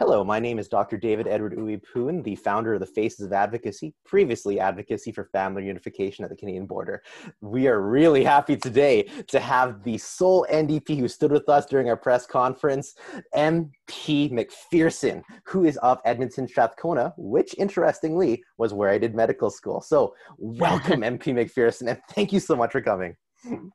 Hello, my name is Dr. David Edward-Ooi Poon, the founder of the Faces of Advocacy, previously Advocacy for Family Reunification at the Canadian border. We are really happy today to have the sole NDP who stood with us during our press conference, MP McPherson, who is of Edmonton Strathcona, which interestingly was where I did medical school. So, welcome, MP McPherson, and thank you so much for coming.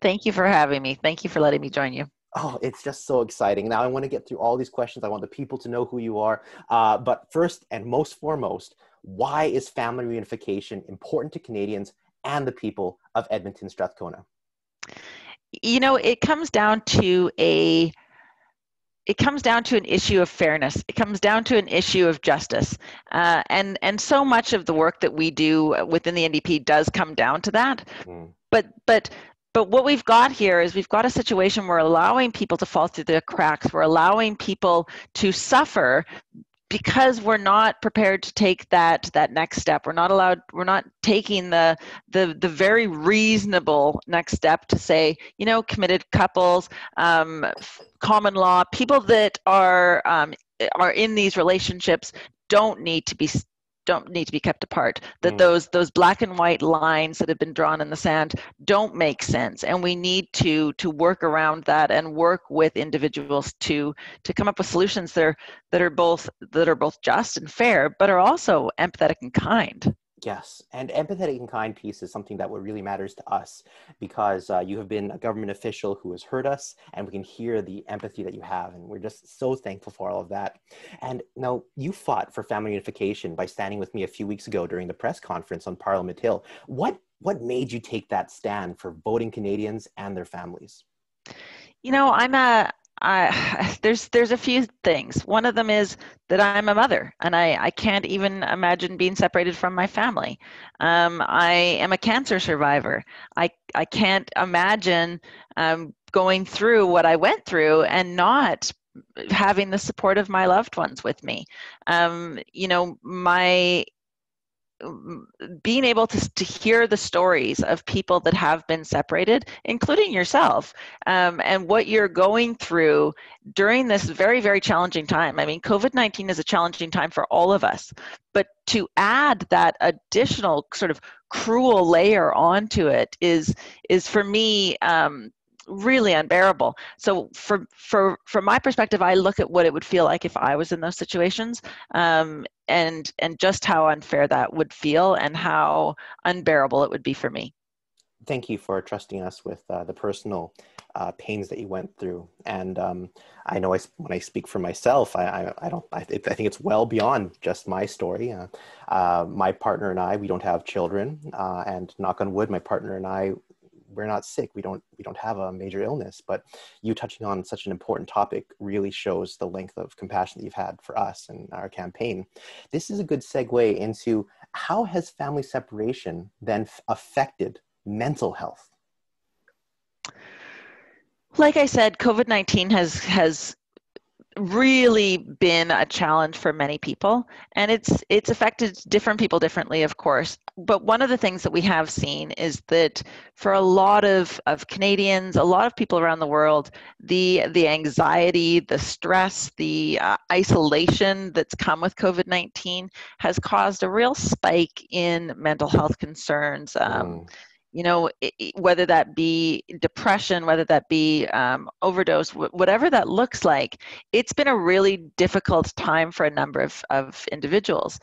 Thank you for having me. Thank you for letting me join you oh, it's just so exciting. Now I want to get through all these questions. I want the people to know who you are. Uh, but first and most foremost, why is family reunification important to Canadians and the people of Edmonton, Strathcona? You know, it comes down to a it comes down to an issue of fairness. It comes down to an issue of justice, uh, and and so much of the work that we do within the NDP does come down to that. Mm. But but but what we've got here is we've got a situation where allowing people to fall through the cracks. We're allowing people to suffer because we're not prepared to take that that next step we're not allowed we're not taking the the the very reasonable next step to say you know committed couples um, common law people that are um, are in these relationships don't need to be don't need to be kept apart. That mm. those those black and white lines that have been drawn in the sand don't make sense. And we need to to work around that and work with individuals to to come up with solutions that are that are both that are both just and fair but are also empathetic and kind Yes, and empathetic and kind piece is something that really matters to us because uh, you have been a government official who has heard us, and we can hear the empathy that you have, and we're just so thankful for all of that. And now you fought for family unification by standing with me a few weeks ago during the press conference on Parliament Hill. What what made you take that stand for voting Canadians and their families? You know, I'm a I, there's there's a few things. One of them is that I'm a mother, and I, I can't even imagine being separated from my family. Um, I am a cancer survivor. I I can't imagine um, going through what I went through and not having the support of my loved ones with me. Um, you know, my being able to, to hear the stories of people that have been separated, including yourself, um, and what you're going through during this very, very challenging time. I mean, COVID 19 is a challenging time for all of us, but to add that additional sort of cruel layer onto it is, is for me, um, really unbearable. So for for from my perspective, I look at what it would feel like if I was in those situations, um, and and just how unfair that would feel and how unbearable it would be for me. Thank you for trusting us with uh, the personal uh, pains that you went through. And um, I know I, when I speak for myself, I, I, I don't. I, I, think it's well beyond just my story. Uh, uh, my partner and I, we don't have children, uh, and knock on wood, my partner and I we're not sick we don't we don't have a major illness but you touching on such an important topic really shows the length of compassion that you've had for us and our campaign. This is a good segue into how has family separation then affected mental health? Like i said covid-19 has has really been a challenge for many people and it's it's affected different people differently of course. But one of the things that we have seen is that for a lot of, of canadians a lot of people around the world the the anxiety the stress the uh, isolation that's come with covid-19 has caused a real spike in mental health concerns um, mm you know whether that be depression whether that be um, overdose whatever that looks like it's been a really difficult time for a number of, of individuals.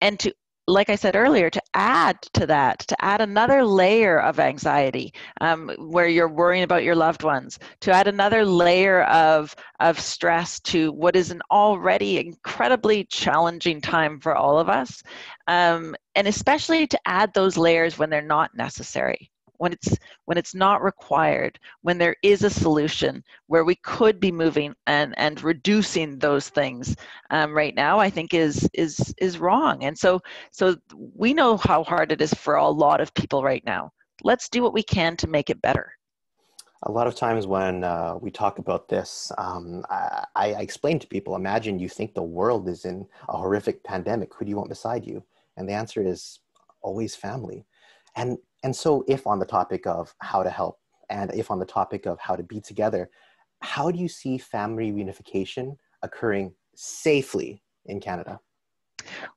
And to like I said earlier, to add to that, to add another layer of anxiety um, where you're worrying about your loved ones, to add another layer of, of stress to what is an already incredibly challenging time for all of us, um, and especially to add those layers when they're not necessary when it's when it's not required when there is a solution where we could be moving and and reducing those things um, right now i think is is is wrong and so so we know how hard it is for a lot of people right now let's do what we can to make it better a lot of times when uh, we talk about this, um, I, I, explain to people imagine you think the world is in a horrific pandemic. Who do you want beside you? And the answer is always family. And and so, if on the topic of how to help, and if on the topic of how to be together, how do you see family reunification occurring safely in Canada?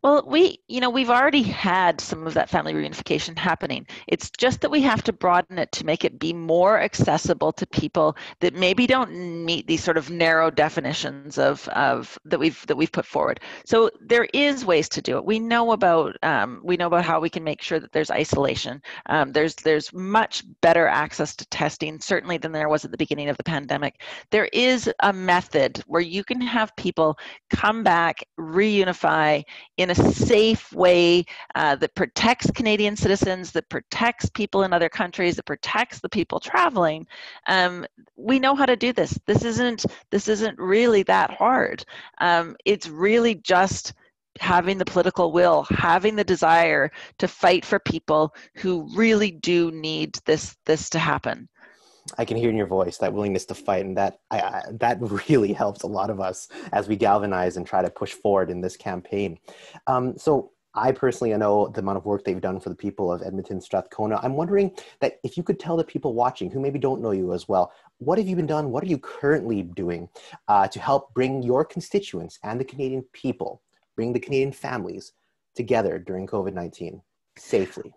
Well, we, you know, we've already had some of that family reunification happening. It's just that we have to broaden it to make it be more accessible to people that maybe don't meet these sort of narrow definitions of, of that we've that we've put forward. So there is ways to do it. We know about um, we know about how we can make sure that there's isolation. Um, there's there's much better access to testing certainly than there was at the beginning of the pandemic. There is a method where you can have people come back, reunify in a safe way uh, that protects Canadian citizens, that protects people in other countries, that protects the people traveling. Um, we know how to do this. This isn't this isn't really that hard. Um, it's really just having the political will, having the desire to fight for people who really do need this this to happen. I can hear in your voice that willingness to fight, and that I, I, that really helps a lot of us as we galvanize and try to push forward in this campaign. Um, so I personally I know the amount of work they've done for the people of Edmonton, Strathcona. I'm wondering that if you could tell the people watching who maybe don't know you as well, what have you been done? What are you currently doing uh, to help bring your constituents and the Canadian people, bring the Canadian families together during COVID 19 safely?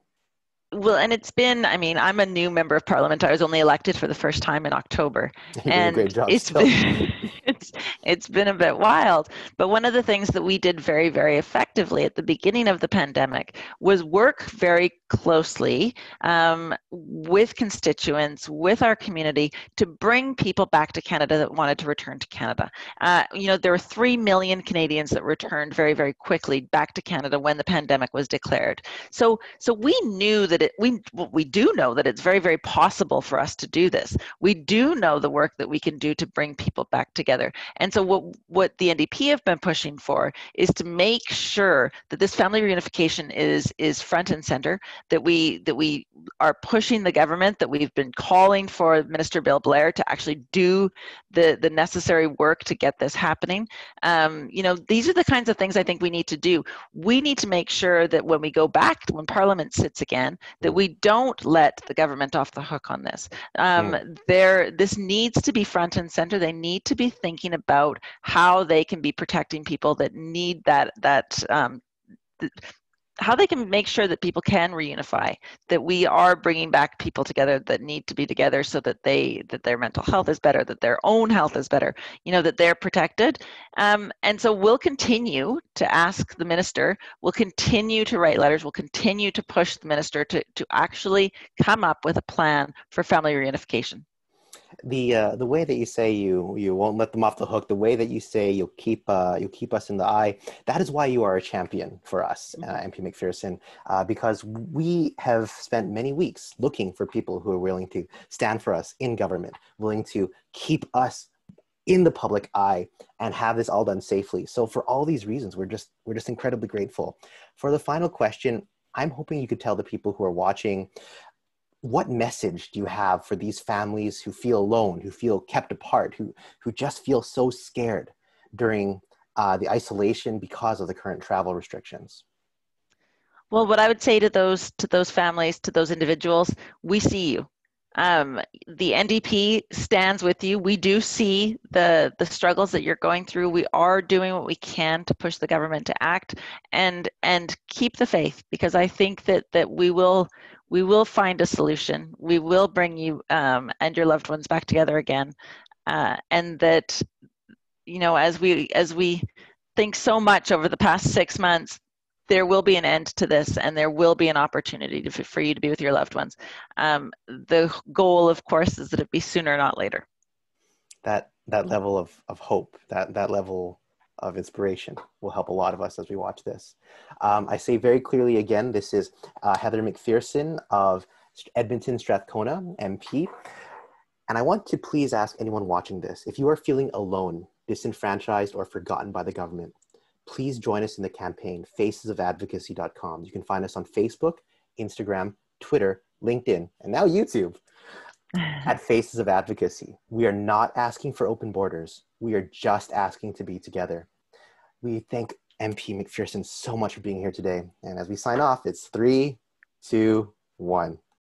Well and it's been i mean i'm a new member of parliament. I was only elected for the first time in october. And it's been, it's it's been a bit wild. But one of the things that we did very very effectively at the beginning of the pandemic was work very closely um, with constituents with our community to bring people back to canada that wanted to return to canada. Uh, you know there were 3 million canadians that returned very very quickly back to canada when the pandemic was declared. So so we knew that that it, we we do know that it's very very possible for us to do this. We do know the work that we can do to bring people back together. And so what what the NDP have been pushing for is to make sure that this family reunification is is front and center. That we that we are pushing the government. That we've been calling for Minister Bill Blair to actually do the the necessary work to get this happening. Um, you know, these are the kinds of things I think we need to do. We need to make sure that when we go back, when Parliament sits again, that we don't let the government off the hook on this. Um, mm. There, this needs to be front and center. They need to be thinking about how they can be protecting people that need that that um, how they can make sure that people can reunify that we are bringing back people together that need to be together so that they that their mental health is better that their own health is better you know that they're protected. Um, and so we'll continue to ask the minister we'll continue to write letters we'll continue to push the minister to, to actually come up with a plan for family reunification the uh, the way that you say you you won't let them off the hook, the way that you say you'll keep uh, you'll keep us in the eye, that is why you are a champion for us, uh, MP mm-hmm. McPherson, uh, because we have spent many weeks looking for people who are willing to stand for us in government, willing to keep us in the public eye and have this all done safely. So for all these reasons, we're just we're just incredibly grateful. For the final question, I'm hoping you could tell the people who are watching what message do you have for these families who feel alone, who feel kept apart, who, who just feel so scared during uh, the isolation because of the current travel restrictions? Well, what I would say to those to those families, to those individuals, we see you. Um, the NDP stands with you. We do see the the struggles that you're going through. We are doing what we can to push the government to act and and keep the faith because I think that that we will we will find a solution. We will bring you um, and your loved ones back together again, uh, and that you know as we as we think so much over the past six months, there will be an end to this, and there will be an opportunity to, for you to be with your loved ones. Um, the goal, of course, is that it be sooner, not later. That that level of of hope, that that level of inspiration will help a lot of us as we watch this. Um, I say very clearly again, this is uh, Heather McPherson of Edmonton Strathcona MP. And I want to please ask anyone watching this, if you are feeling alone, disenfranchised, or forgotten by the government, please join us in the campaign, facesofadvocacy.com. You can find us on Facebook, Instagram, Twitter, LinkedIn, and now YouTube at Faces of Advocacy. We are not asking for open borders. We are just asking to be together. We thank MP McPherson so much for being here today. And as we sign off, it's three, two, one.